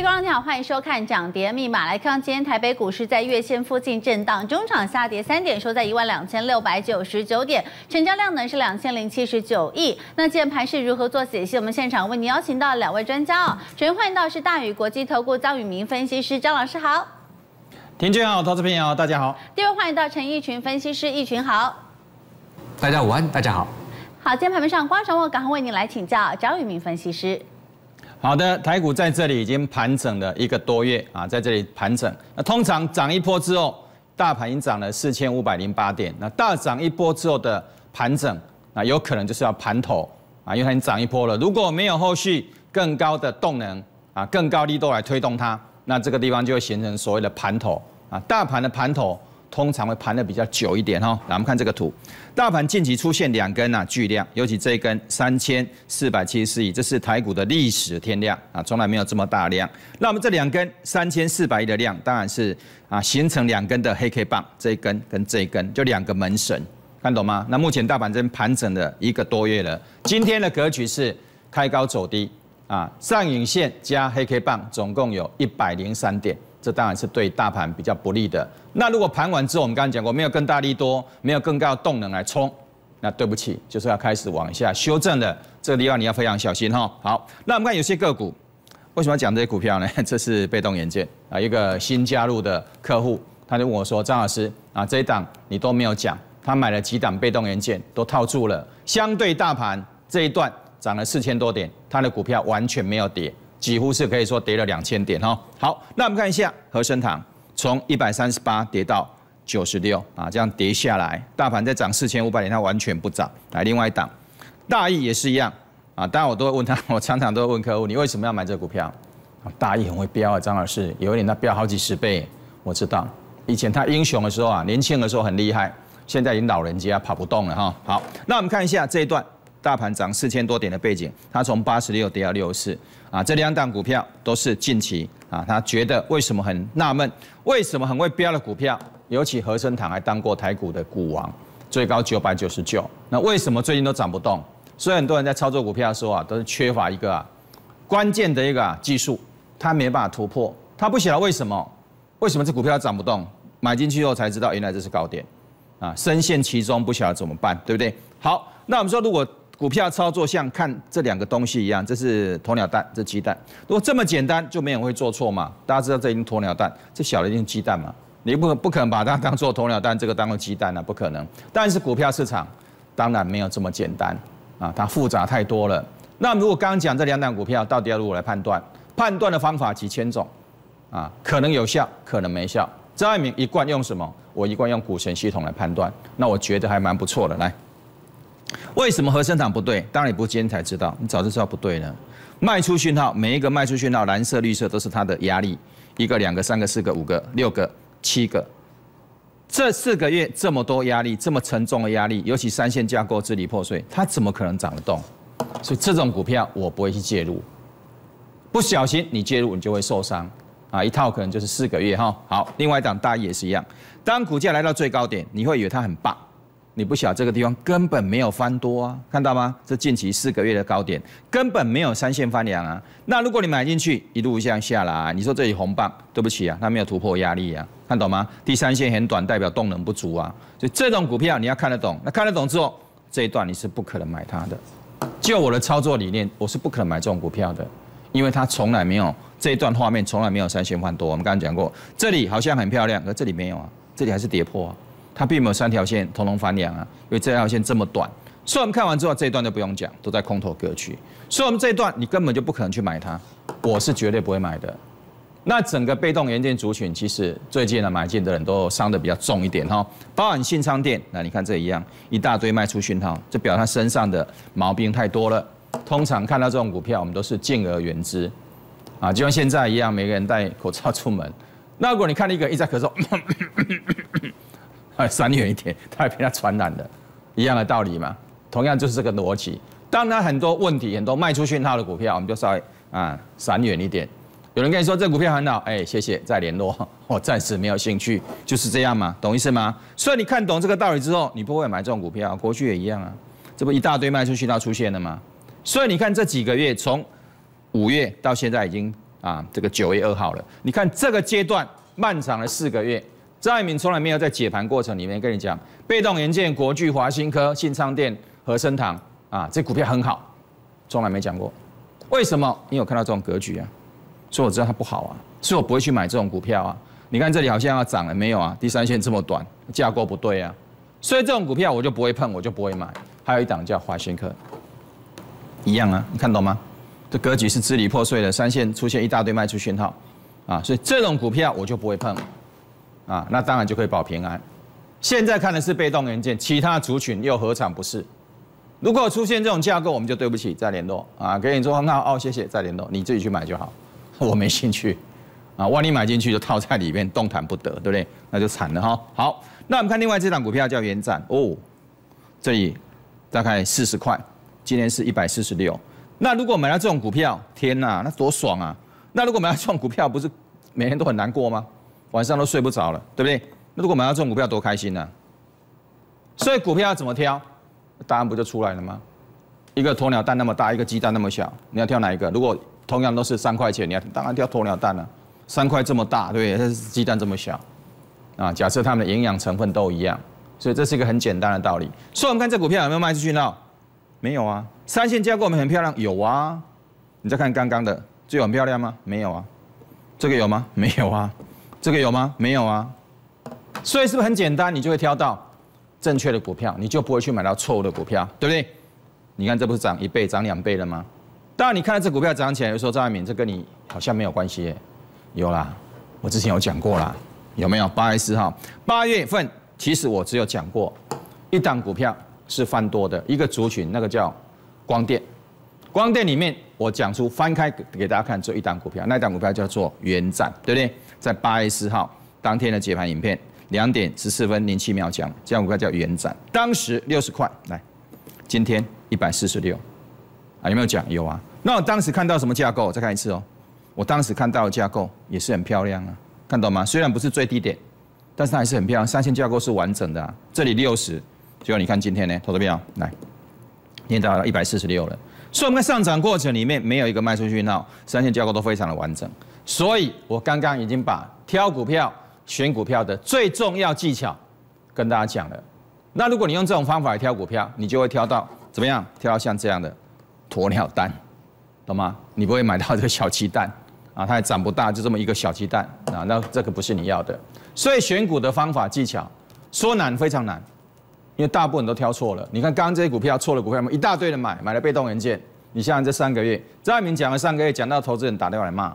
位观众你好，欢迎收看涨跌密码。来看今天台北股市在月线附近震荡，中场下跌三点，收在一万两千六百九十九点，成交量呢是两千零七十九亿。那今天盘是如何做解析？我们现场为您邀请到两位专家哦，首先欢迎到是大宇国际投顾张宇明分析师，张老师好。田俊好，投资朋友大家好。第二位欢迎到陈义群分析师，义群好。大家午安，大家好。好，今天盘面上，观众我赶快为您来请教张宇明分析师。好的，台股在这里已经盘整了一个多月啊，在这里盘整。那通常涨一波之后，大盘已经涨了四千五百零八点。那大涨一波之后的盘整，那有可能就是要盘头啊，因为它已经涨一波了。如果没有后续更高的动能啊，更高力度来推动它，那这个地方就会形成所谓的盘头啊，大盘的盘头。通常会盘的比较久一点哈，来我们看这个图，大盘近期出现两根啊巨量，尤其这一根三千四百七十四亿，这是台股的历史天量啊，从来没有这么大量。那我们这两根三千四百亿的量，当然是啊形成两根的黑 K 棒，这一根跟这一根就两个门神，看懂吗？那目前大盘真盘整了一个多月了，今天的格局是开高走低啊，上影线加黑 K 棒，总共有一百零三点。这当然是对大盘比较不利的。那如果盘完之后，我们刚刚讲过，没有更大力多，没有更高的动能来冲，那对不起，就是要开始往下修正的。这个地方你要非常小心哈。好，那我们看有些个股，为什么要讲这些股票呢？这是被动元件啊，一个新加入的客户，他就问我说：“张老师啊，这一档你都没有讲，他买了几档被动元件都套住了，相对大盘这一段涨了四千多点，他的股票完全没有跌。”几乎是可以说跌了两千点哈。好，那我们看一下和生堂从一百三十八跌到九十六啊，这样跌下来，大盘在涨四千五百点，它完全不涨。来，另外一档大益也是一样啊。当然我都会问他，我常常都会问客户，你为什么要买这股票？大益很会飙啊，张老师，有一点它飙好几十倍，我知道。以前他英雄的时候啊，年轻的时候很厉害，现在已经老人家跑不动了哈。好，那我们看一下这一段。大盘涨四千多点的背景，它从八十六跌到六十四啊，这两档股票都是近期啊，他觉得为什么很纳闷，为什么很会飙的股票，尤其和生堂还当过台股的股王，最高九百九十九，那为什么最近都涨不动？所以很多人在操作股票的时候啊，都是缺乏一个啊关键的一个技术，他没办法突破，他不晓得为什么，为什么这股票涨不动？买进去后才知道，原来这是高点啊，深陷其中不晓得怎么办，对不对？好，那我们说如果股票操作像看这两个东西一样，这是鸵鸟蛋，这鸡蛋。如果这么简单，就没人会做错嘛？大家知道这已经鸵鸟蛋，这小的一定鸡蛋嘛？你不不可能把它当做鸵鸟蛋，这个当做鸡蛋啊，不可能。但是股票市场当然没有这么简单啊，它复杂太多了。那如果刚刚讲这两档股票，到底要如何来判断？判断的方法几千种啊，可能有效，可能没效。张爱民一贯用什么？我一贯用股神系统来判断，那我觉得还蛮不错的。来。为什么和生堂不对？当然你不今天才知道，你早就知道不对了。卖出讯号，每一个卖出讯号，蓝色、绿色都是它的压力，一个、两个、三个、四个、五个、六个、七个。这四个月这么多压力，这么沉重的压力，尤其三线架构支离破碎，它怎么可能涨得动？所以这种股票我不会去介入。不小心你介入，你就会受伤啊！一套可能就是四个月哈。好，另外一档大也是一样，当股价来到最高点，你会以为它很棒。你不晓这个地方根本没有翻多啊，看到吗？这近期四个月的高点根本没有三线翻量啊。那如果你买进去一路这样下来，你说这里红棒，对不起啊，它没有突破压力啊，看懂吗？第三线很短，代表动能不足啊。所以这种股票你要看得懂，那看得懂之后，这一段你是不可能买它的。就我的操作理念，我是不可能买这种股票的，因为它从来没有这一段画面从来没有三线翻多。我们刚刚讲过，这里好像很漂亮，可这里没有啊，这里还是跌破啊。它并没有三条线通通翻两啊，因为这条线这么短，所以我们看完之后这一段就不用讲，都在空头格局，所以我们这一段你根本就不可能去买它，我是绝对不会买的。那整个被动元件族群，其实最近呢买进的人都伤的比较重一点哈，包含信昌店，那你看这一样一大堆卖出讯号，这表他身上的毛病太多了。通常看到这种股票，我们都是敬而远之，啊，就像现在一样，每个人戴口罩出门，那如果你看到一个一直在咳嗽。闪远一点，它会被它传染的，一样的道理嘛。同样就是这个逻辑。当然很多问题，很多卖出讯号的股票，我们就稍微啊闪远一点。有人跟你说这股票很好，哎，谢谢，再联络。我暂时没有兴趣，就是这样嘛，懂意思吗？所以你看懂这个道理之后，你不会买这种股票。过去也一样啊，这不一大堆卖出讯号出现了吗？所以你看这几个月，从五月到现在已经啊，这个九月二号了。你看这个阶段漫长的四个月，张爱民从来没有在解盘过程里面跟你讲，被动元件、国巨、华新科、信昌电、和生堂啊，这股票很好，从来没讲过。为什么？你有看到这种格局啊？所以我知道它不好啊，所以我不会去买这种股票啊。你看这里好像要涨了没有啊？第三线这么短，架构不对啊，所以这种股票我就不会碰，我就不会买。还有一档叫华新科，一样啊，你看懂吗？这格局是支离破碎的，三线出现一大堆卖出讯号，啊，所以这种股票我就不会碰，啊，那当然就可以保平安。现在看的是被动元件，其他族群又何尝不是？如果出现这种架构，我们就对不起，再联络啊，给你做很好哦，谢谢，再联络，你自己去买就好，我没兴趣。啊，万一买进去就套在里面，动弹不得，对不对？那就惨了哈。好，那我们看另外这档股票叫元展哦，这里大概四十块，今天是一百四十六。那如果买到这种股票，天哪，那多爽啊！那如果买到这种股票，不是每天都很难过吗？晚上都睡不着了，对不对？那如果买到这种股票，多开心呢？所以股票要怎么挑？答案不就出来了吗？一个鸵鸟蛋那么大，一个鸡蛋那么小，你要挑哪一个？如果同样都是三块钱，你要当然挑鸵鸟蛋了。三块这么大，对，它是鸡蛋这么小，啊，假设它们的营养成分都一样，所以这是一个很简单的道理。所以我们看这股票有没有卖出去呢？没有啊。三线架构我们很漂亮，有啊。你再看刚刚的，这有很漂亮吗？没有啊。这个有吗？没有啊。这个有吗？没有啊。所以是不是很简单？你就会挑到正确的股票，你就不会去买到错误的股票，对不对？你看这不是涨一倍、涨两倍了吗？当然，你看到这股票涨起来，有时候张爱敏，这跟你好像没有关系。有啦，我之前有讲过啦，有没有？八月四号，八月份，其实我只有讲过，一档股票是翻多的一个族群，那个叫光电。光电里面，我讲出翻开给大家看，只有一档股票，那档股票叫做元展，对不对？在八月四号当天的解盘影片，两点十四分零七秒讲，这档股票叫元展，当时六十块，来，今天一百四十六，啊，有没有讲？有啊。那我当时看到什么架构？再看一次哦。我当时看到的架构也是很漂亮啊，看到吗？虽然不是最低点，但是它还是很漂亮。三线架构是完整的，啊，这里六十，结果你看今天呢，投资票来，今天达到一百四十六了。所以我们在上涨过程里面没有一个卖出讯号，三线架构都非常的完整。所以我刚刚已经把挑股票、选股票的最重要技巧跟大家讲了。那如果你用这种方法来挑股票，你就会挑到怎么样？挑到像这样的鸵鸟蛋，懂吗？你不会买到这个小鸡蛋。啊，它也长不大，就这么一个小鸡蛋啊，那这个不是你要的。所以选股的方法技巧说难非常难，因为大部分都挑错了。你看刚刚这些股票错了股票，一大堆人买，买了被动元件。你像这三个月，张爱民讲了三个月，讲到投资人打电话来骂，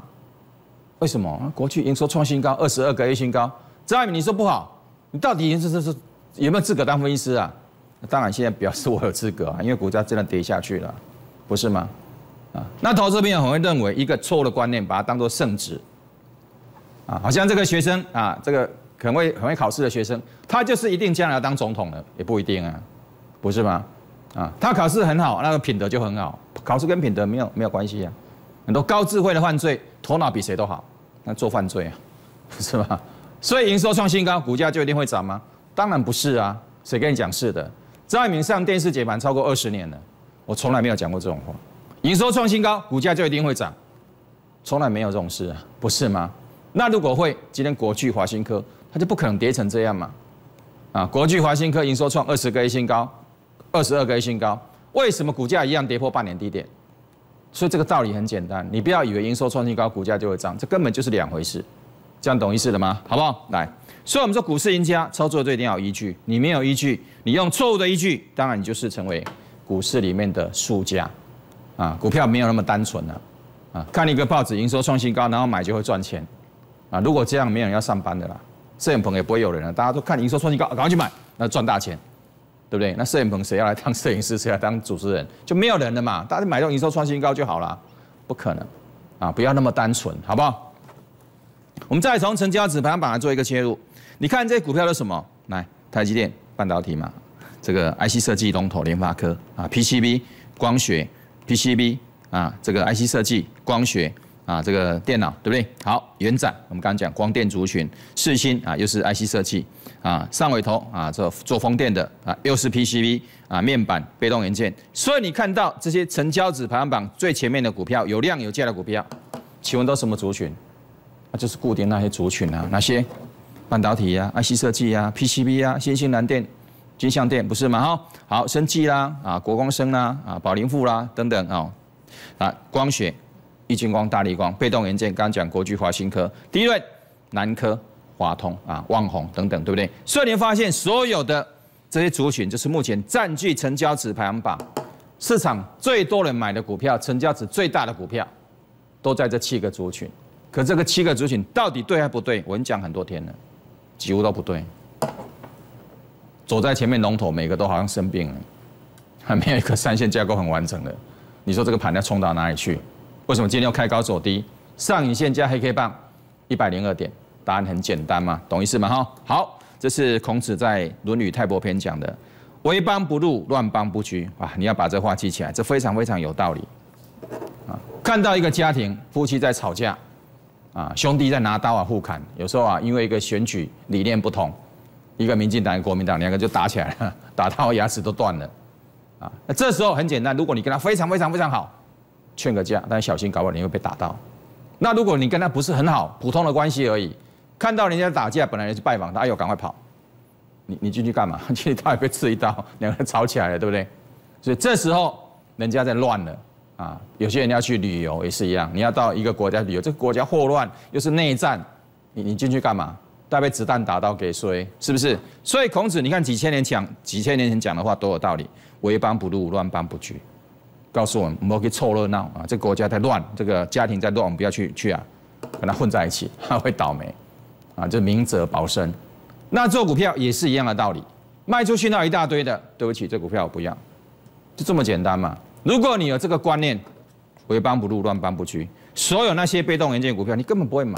为什么？过去营收创新高，二十二个月新高。张爱民你说不好，你到底是是是有没有资格当分析师啊？当然现在表示我有资格啊，因为股价真的跌下去了，不是吗？啊，那投资朋友很会认为一个错误的观念，把它当做圣旨，啊，好像这个学生啊，这个很会很会考试的学生，他就是一定将来要当总统的，也不一定啊，不是吗？啊，他考试很好，那个品德就很好，考试跟品德没有没有关系啊。很多高智慧的犯罪，头脑比谁都好，那做犯罪啊，不 是吧？所以营收创新高，股价就一定会涨吗？当然不是啊，谁跟你讲是的？张爱民上电视解盘超过二十年了，我从来没有讲过这种话。营收创新高，股价就一定会涨，从来没有这种事啊，不是吗？那如果会，今天国巨、华新科，它就不可能跌成这样嘛？啊，国巨、华新科营收创二十个 A 新高，二十二个 A 新高，为什么股价一样跌破半年低点？所以这个道理很简单，你不要以为营收创新高，股价就会涨，这根本就是两回事。这样懂意思了吗？好不好？来，所以我们说股市赢家操作就一定要有依据，你没有依据，你用错误的依据，当然你就是成为股市里面的输家。啊，股票没有那么单纯了，啊，看一个报纸营收创新高，然后买就会赚钱，啊，如果这样没有人要上班的啦，摄影棚也不会有人了，大家都看营收创新高，赶快去买，那赚大钱，对不对？那摄影棚谁要来当摄影师，谁要当主持人，就没有人了嘛，大家买到营收创新高就好了，不可能，啊，不要那么单纯，好不好？我们再从成交指排行榜来做一个切入，你看这些股票都什么？来，台积电半导体嘛，这个 IC 设计龙头联发科啊，PCB 光学。PCB 啊，这个 IC 设计、光学啊，这个电脑对不对？好，元展，我们刚刚讲光电族群，四星啊，又是 IC 设计啊，上尾头啊，做做风电的啊，又是 PCB 啊，面板、被动元件。所以你看到这些成交值排行榜最前面的股票，有量有价的股票，请问都什么族群？那就是固定那些族群啊，哪些？半导体啊，IC 设计啊，PCB 啊，新兴蓝电、金相电不是吗？哈，好，生技啦，啊，国光生啦，啊，宝林富啦，等等啊，啊，光学、易晶光、大力光、被动元件，刚讲国巨、华新科，第一轮南科、华通啊，旺宏等等，对不对？所以你发现所有的这些族群，就是目前占据成交值排行榜市场最多人买的股票，成交值最大的股票，都在这七个族群。可这个七个族群到底对还不对？我跟你讲很多天了。几乎都不对，走在前面龙头每个都好像生病了，还没有一个三线架构很完整的。你说这个盘要冲到哪里去？为什么今天要开高走低？上影线加黑 K 棒一百零二点，答案很简单嘛，懂意思吗？哈，好，这是孔子在《论语泰伯篇》讲的：“为邦不入，乱邦不居。”啊，你要把这话记起来，这非常非常有道理。啊，看到一个家庭夫妻在吵架。啊，兄弟在拿刀啊互砍，有时候啊，因为一个选举理念不同，一个民进党，一个国民党，两个就打起来了，打到牙齿都断了。啊，那这时候很简单，如果你跟他非常非常非常好，劝个架，但小心，搞不好你会被打到。那如果你跟他不是很好，普通的关系而已，看到人家打架，本来要去拜访他，哎呦，赶快跑，你你进去干嘛？进去他也被刺一刀，两个人吵起来了，对不对？所以这时候人家在乱了。啊，有些人要去旅游也是一样，你要到一个国家旅游，这个国家霍乱又是内战，你你进去干嘛？带被子弹打到给谁？是不是？所以孔子，你看几千年讲，几千年前讲的话都有道理。为邦不入，乱邦不居，告诉我们不要去凑热闹啊！这个国家太乱，这个家庭在乱，我们不要去去啊，跟他混在一起，他会倒霉啊！这明哲保身。那做股票也是一样的道理，卖出去那一大堆的，对不起，这股票我不要，就这么简单嘛。如果你有这个观念，为邦不入，乱邦不居，所有那些被动元件股票，你根本不会买，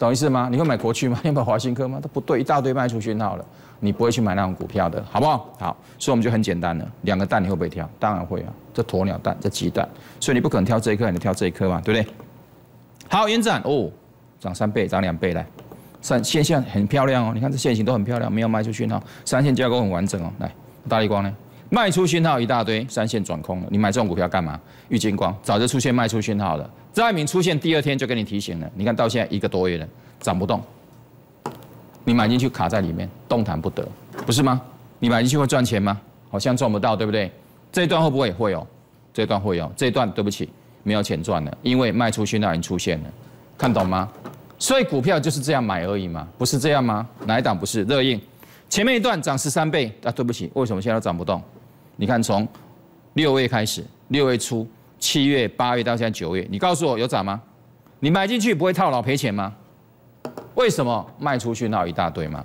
懂意思吗？你会买国区吗？你买华新科吗？都不对，一大堆卖出讯号了，你不会去买那种股票的，好不好？好，所以我们就很简单了，两个蛋你会不会挑？当然会啊，这鸵鸟蛋，这鸡蛋，所以你不可能挑这一颗，你挑这一颗嘛，对不对？好，延展哦，涨三倍，涨两倍来，三线线很漂亮哦，你看这线型都很漂亮，没有卖出讯号，三线架构很完整哦，来，大力光呢？卖出讯号一大堆，三线转空了。你买这种股票干嘛？玉金光早就出现卖出讯号了。张爱民出现第二天就跟你提醒了。你看到现在一个多月了，涨不动。你买进去卡在里面，动弹不得，不是吗？你买进去会赚钱吗？好像赚不到，对不对？这一段会不会会有？这一段会有。这一段对不起，没有钱赚了，因为卖出讯号已经出现了。看懂吗？所以股票就是这样买而已嘛，不是这样吗？哪一档不是？热印前面一段涨十三倍，啊，对不起，为什么现在都涨不动？你看，从六月开始，六月初、七月、八月到现在九月，你告诉我有涨吗？你买进去不会套牢赔钱吗？为什么卖出去那一大堆吗？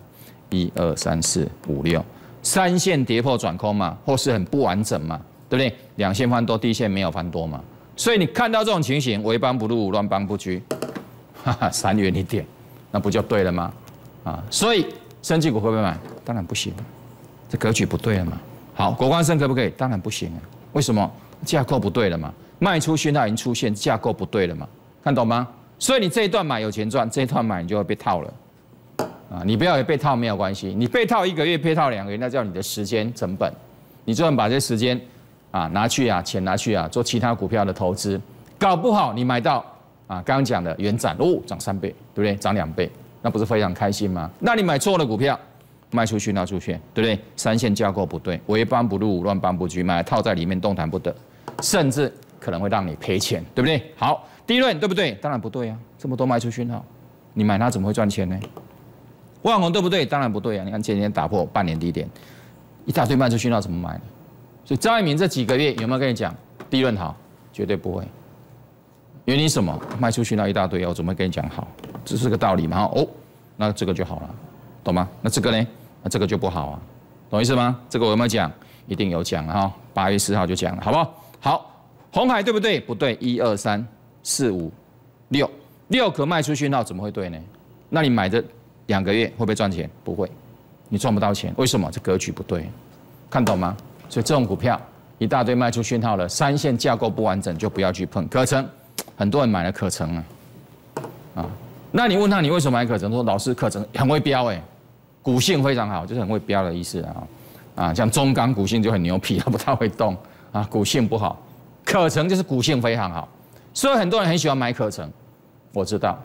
一二三四五六，三线跌破转空嘛，或是很不完整嘛，对不对？两线翻多，低线没有翻多嘛，所以你看到这种情形，为邦不入，乱邦不居，哈哈，三元一点，那不就对了吗？啊，所以升绩股会不会买？当然不行，这格局不对了嘛。好，国光生可不可以？当然不行啊！为什么？架构不对了嘛，卖出讯号已经出现，架构不对了嘛，看懂吗？所以你这一段买有钱赚，这一段买你就会被套了啊！你不要被套没有关系，你被套一个月，被套两个月，那叫你的时间成本。你就算把这时间啊拿去啊，钱拿去啊，做其他股票的投资，搞不好你买到啊，刚刚讲的原展哦，涨三倍，对不对？涨两倍，那不是非常开心吗？那你买错了股票。卖出去那出去，对不对？三线架构不对，为邦不入，乱邦不居，买套在里面动弹不得，甚至可能会让你赔钱，对不对？好，第一轮对不对？当然不对啊，这么多卖出讯号，你买它怎么会赚钱呢？万红对不对？当然不对啊！你看前天打破半年低点，一大堆卖出去那怎么买？所以张爱民这几个月有没有跟你讲第一轮好？绝对不会。原因什么？卖出去那一大堆，我怎么跟你讲好？这是个道理嘛？哦，那这个就好了，懂吗？那这个呢？那这个就不好啊，懂意思吗？这个我有没有讲？一定有讲哈，八月四号就讲了，好不好？好，红海对不对？不对，一二三四五六六可卖出去那，怎么会对呢？那你买的两个月会不会赚钱？不会，你赚不到钱。为什么？这格局不对，看懂吗？所以这种股票一大堆卖出讯号了，三线架构不完整就不要去碰。可成，很多人买了可成啊，啊，那你问他你为什么买可成？说老师可成很会标哎。股性非常好，就是很会标的意思啊，啊，像中钢股性就很牛皮，它不太会动啊，股性不好。可成就是股性非常好，所以很多人很喜欢买可成，我知道，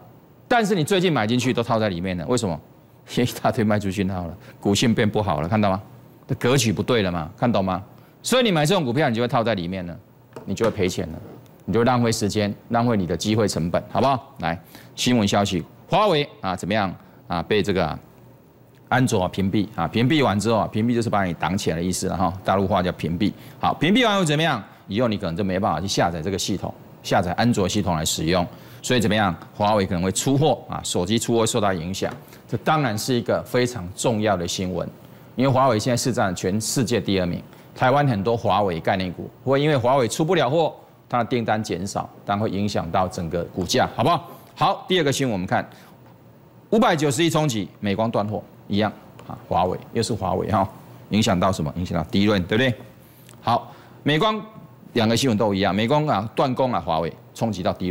但是你最近买进去都套在里面了，为什么？一大堆卖出讯号了，股性变不好了，看到吗？这格局不对了嘛，看懂吗？所以你买这种股票，你就会套在里面了，你就会赔钱了，你就浪费时间，浪费你的机会成本，好不好？来，新闻消息，华为啊怎么样啊？被这个安卓屏蔽啊，屏蔽完之后啊，屏蔽就是把你挡起来的意思了哈，大陆话叫屏蔽。好，屏蔽完又怎么样？以后你可能就没办法去下载这个系统，下载安卓系统来使用。所以怎么样？华为可能会出货啊，手机出货受到影响，这当然是一个非常重要的新闻。因为华为现在是占全世界第二名，台湾很多华为概念股会因为华为出不了货，它的订单减少，但会影响到整个股价，好不好？好，第二个新闻我们看五百九十亿冲击，美光断货一样啊，华为又是华为哈，影响到什么？影响到低润，对不对？好，美光两个新闻都一样，美光啊断供啊，华为冲击到低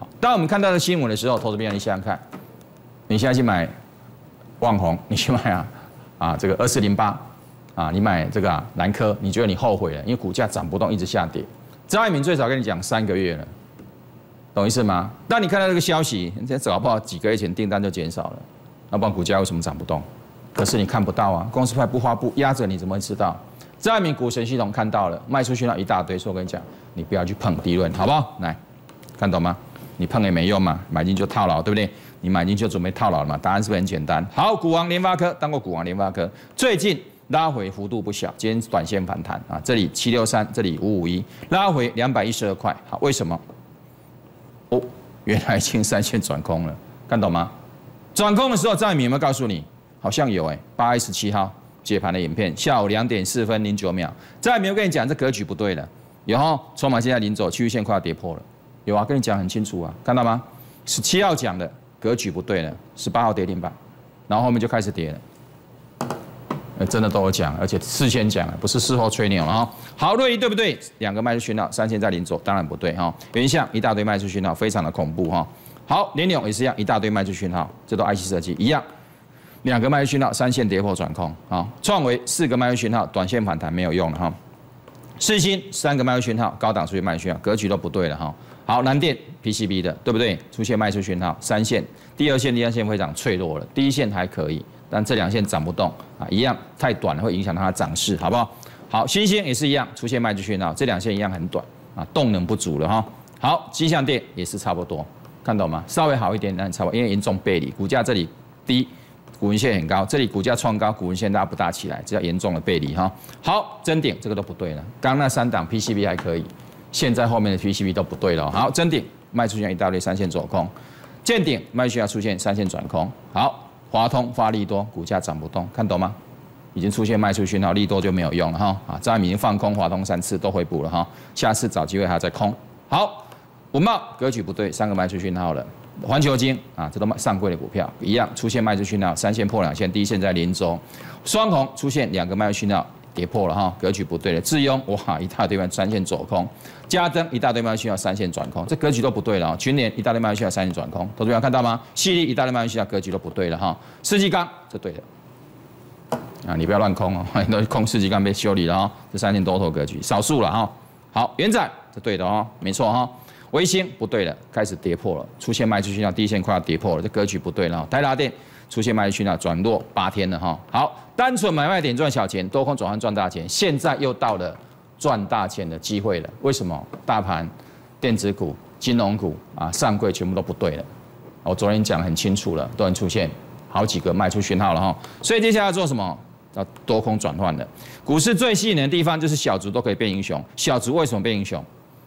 润。当我们看到的新闻的时候，投资友你想想看，你现在去买网红，你去买啊啊这个二四零八啊，你买这个啊南科，你觉得你后悔了？因为股价涨不动，一直下跌。张爱民最早跟你讲三个月了，懂意思吗？当你看到这个消息，现在搞不好几个月前订单就减少了，那不然股价为什么涨不动？可是你看不到啊，公司派不发布，压着你怎么会知道？张爱民股神系统看到了，卖出去了一大堆，所以我跟你讲，你不要去碰低润，好不好？来看懂吗？你碰也没用嘛，买进就套牢，对不对？你买进就准备套牢了嘛？答案是不是很简单？好，股王联发科当过股王联发科，最近拉回幅度不小，今天短线反弹啊，这里七六三，这里五五一，拉回两百一十二块。好，为什么？哦，原来青三线转空了，看懂吗？转空的时候，张敏有没有告诉你？好像有哎，八月十七号解盘的影片，下午两点四分零九秒，张敏有跟你讲这格局不对了，然后筹码现在临走，区域线快要跌破了。有啊，跟你讲很清楚啊，看到吗？十七号讲的格局不对了，十八号跌停板，然后后面就开始跌了。真的都有讲，而且事先讲了，不是事后吹牛了哈。好，瑞仪对不对？两个卖出讯号，三线在临走，当然不对哈。原相一大堆卖出讯号，非常的恐怖哈。好，联永也是一样，一大堆卖出讯号，这都 IC 设计一样，两个卖出讯号，三线跌破转空啊。创维四个卖出讯号，短线反弹没有用了哈。四星三个卖出讯号，高档出去卖出讯号，格局都不对了哈。好，蓝电 PCB 的，对不对？出现卖出讯号，三线，第二线、第三线非常脆弱了，第一线还可以，但这两线涨不动啊，一样太短了，会影响它的涨势，好不好？好，新星也是一样，出现卖出讯号，这两线一样很短啊，动能不足了哈。好，机象电也是差不多，看懂吗？稍微好一点，但差不多，因为严重背离，股价这里低，股纹线很高，这里股价创高，股纹线拉不大起来，这叫严重的背离哈。好，真顶这个都不对了，刚那三档 PCB 还可以。现在后面的 PCB 都不对了。好，真顶卖出现一大堆三线走空，见顶卖出要出现三线转空。好，华通发力多，股价涨不动，看懂吗？已经出现卖出讯号，利多就没有用了哈。啊，张爱已经放空华通三次都回补了哈，下次找机会还要再空。好，五茂格局不对，三个卖出讯号了。环球金啊，这都卖上柜的股票一样，出现卖出讯号，三线破两线，第一线在连中，双红出现两个卖出讯号。跌破了哈，格局不对了。智庸哇，一大堆卖三线走空，加增一大堆卖需要三线转空，这格局都不对了。群联一大堆卖需要三线转空，投资者看到吗？细粒一大堆卖需要格局都不对了哈。世纪钢这对的啊，你不要乱空哦，很 多空世纪钢被修理了哈。这三线多头格局少数了哈。好，元展这对的哦，没错哈。微星不对了，开始跌破了，出现卖出去要第一线快要跌破了，这格局不对了。台达电。出现卖出讯号转弱八天了哈，好，单纯买卖点赚小钱，多空转换赚大钱，现在又到了赚大钱的机会了。为什么？大盘、电子股、金融股啊，上柜全部都不对了。我昨天讲很清楚了，都能出现好几个卖出讯号了哈。所以接下来做什么？要多空转换的。股市最吸引的地方就是小卒都可以变英雄。小卒为什么变英雄？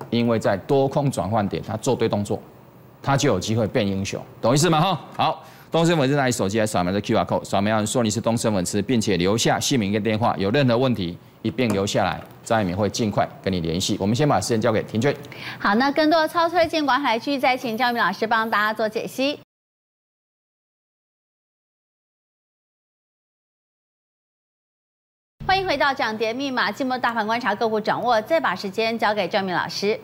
因为在多空转换点，他做对动作，他就有机会变英雄，懂意思吗？哈，好。东升粉丝拿你手机来扫描这 QR code，扫描说你是东升粉丝，并且留下姓名跟电话，有任何问题一并留下来，张一鸣会尽快跟你联系。我们先把时间交给婷娟。好，那更多的超推荐广来继续再请张一鸣老师帮大家做解析。欢迎回到涨跌密码，进入大盘观察个股掌握，再把时间交给张明老师。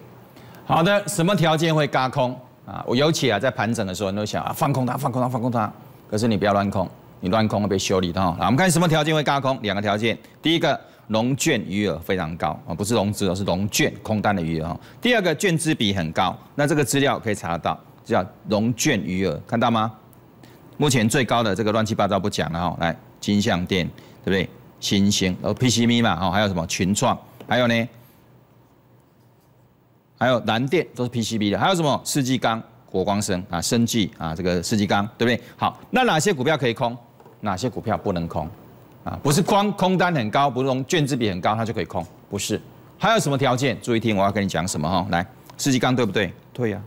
好的，什么条件会嘎空？啊，我尤其啊，在盘整的时候，你都想啊，放空它，放空它，放空它。可是你不要乱空，你乱空会被修理的哈。我们看什么条件会嘎空？两个条件，第一个融券余额非常高啊，不是融资哦，是融券空单的余额哈。第二个券资比很高，那这个资料可以查得到，叫融券余额，看到吗？目前最高的这个乱七八糟不讲了哈，来金相店对不对？新兴哦 PCB 嘛哦，还有什么群创，还有呢，还有蓝电都是 PCB 的，还有什么世纪钢、国光生啊、生技啊，这个世纪钢对不对？好，那哪些股票可以空？哪些股票不能空？啊，不是光空单很高，不是从券资比很高它就可以空，不是。还有什么条件？注意听，我要跟你讲什么哈？来，世纪钢对不对？对呀。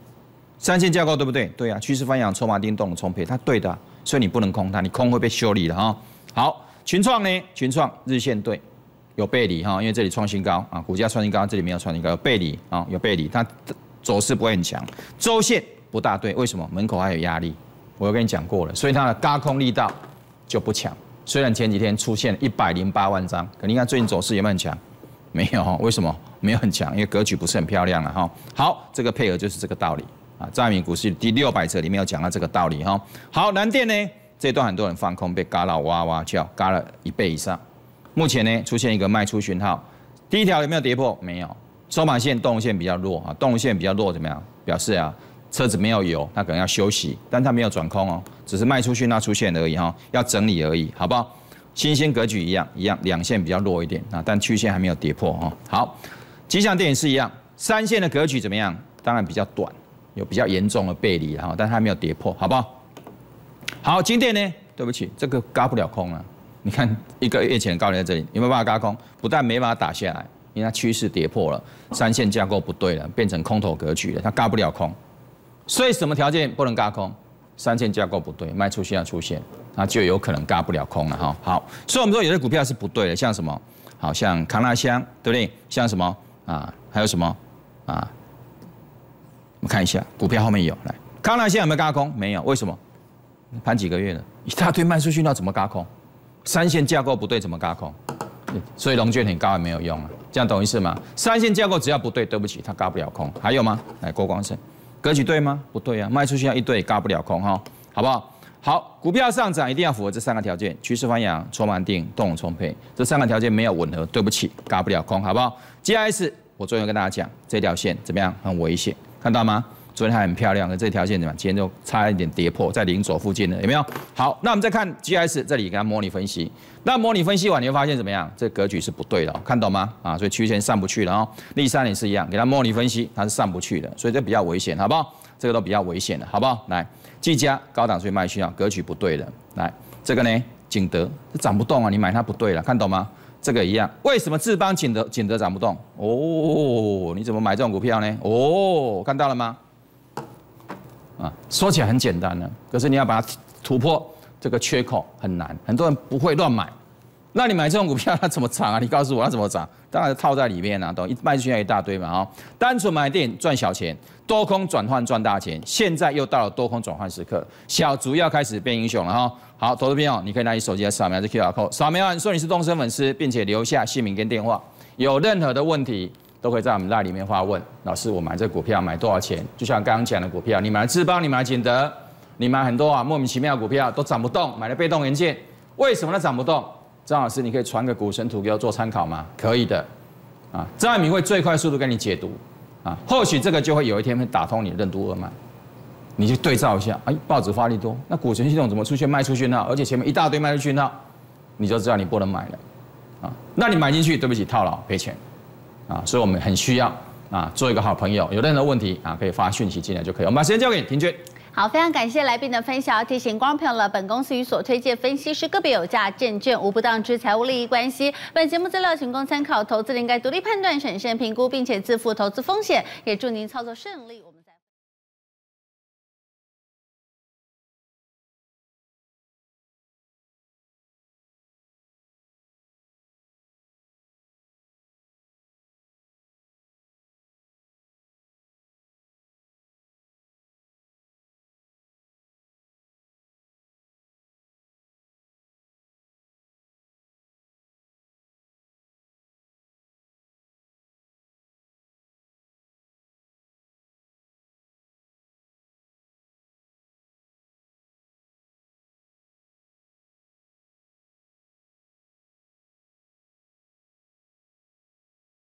三线架构对不对？对啊，趋势翻扬，筹码定动能充沛，它对的，所以你不能空它，你空会被修理的哈。好，群创呢？群创日线对，有背离哈，因为这里创新高啊，股价创新高，这里没有创新高，有背离啊，有背离，它走势不会很强。周线不大对，为什么？门口还有压力，我有跟你讲过了，所以它的高空力道就不强。虽然前几天出现一百零八万张，可你看最近走势有没有很强？没有哈，为什么？没有很强，因为格局不是很漂亮了哈。好，这个配合就是这个道理。啊，在米股市第六百册里面有讲到这个道理哈。好，蓝电呢，这段很多人放空，被嘎了哇哇叫，嘎了一倍以上。目前呢，出现一个卖出讯号。第一条有没有跌破？没有。收盘线动线比较弱啊，动线比较弱怎么样？表示啊，车子没有油，它可能要休息，但它没有转空哦，只是卖出讯号出现而已哈，要整理而已，好不好？新鲜格局一样，一样两线比较弱一点啊，但曲线还没有跌破哈。好，吉祥电也是一样，三线的格局怎么样？当然比较短。有比较严重的背离哈，但它没有跌破，好不好？好，今天呢？对不起，这个嘎不了空啊！你看一个月前高点在这里，有没有办法嘎空？不但没办法打下来，因为它趋势跌破了，三线架构不对了，变成空头格局了，它嘎不了空。所以什么条件不能嘎空？三线架构不对，卖出现要出现，那就有可能嘎不了空了哈。好，所以我们说有些股票是不对的，像什么？好像康纳香，对不对？像什么啊？还有什么啊？我们看一下股票后面有来，康纳香有没有嘎空？没有，为什么？盘几个月了，一大堆卖出去，那怎么嘎空？三线架构不对，怎么嘎空？所以龙卷很高也没有用啊，这样懂意思吗？三线架构只要不对，对不起，它嘎不了空。还有吗？来，郭光生，格局对吗？不对啊，卖出去要一对，嘎不了空哈，好不好？好，股票上涨一定要符合这三个条件：趋势翻扬、筹码定、动能充沛。这三个条件没有吻合，对不起，嘎不了空，好不好？G S，我昨天跟大家讲，这条线怎么样？很危险。看到吗？昨天还很漂亮的这条线怎么？今天就差一点跌破，在零轴附近了，有没有？好，那我们再看 G S 这里给它模拟分析。那模拟分析完，你会发现怎么样？这格局是不对的，看懂吗？啊，所以曲线上不去了哦。立三也是一样，给它模拟分析，它是上不去的，所以这比较危险，好不好？这个都比较危险的，好不好？来，技嘉高档所以卖需要格局不对的。来，这个呢，景德这涨不动啊，你买它不对了，看懂吗？这个一样，为什么智邦景德景德涨不动？哦，你怎么买这种股票呢？哦，看到了吗？啊，说起来很简单呢，可是你要把它突破这个缺口很难，很多人不会乱买。那你买这种股票它怎么涨啊？你告诉我它怎么涨？当然是套在里面啊，都一卖出去一大堆嘛啊！单纯买电赚小钱，多空转换赚大钱。现在又到了多空转换时刻，小卒要开始变英雄了哈！好，投资朋友，你可以拿你手机来扫描这 QR code，扫描完说你是东升粉丝，并且留下姓名跟电话。有任何的问题，都可以在我们那里面发问。老师，我买这股票买多少钱？就像刚刚讲的股票，你买了智邦，你买了景德，你买很多啊莫名其妙的股票都涨不动，买了被动元件，为什么它涨不动？张老师，你可以传个股神图给我做参考吗？可以的，啊，张爱民会最快速度跟你解读，啊，或许这个就会有一天会打通你的任督二脉，你去对照一下，哎，报纸发力多，那股神系统怎么出现？卖出讯号，而且前面一大堆卖出讯号，你就知道你不能买了，啊，那你买进去，对不起，套牢赔钱，啊，所以我们很需要啊，做一个好朋友，有任何问题啊，可以发讯息进来就可以，我们把时间交给庭娟。好，非常感谢来宾的分享。提醒观众朋友了，本公司与所推荐分析师个别有价证券无不当之财务利益关系。本节目资料仅供参考，投资人应该独立判断、审慎评估，并且自负投资风险。也祝您操作顺利。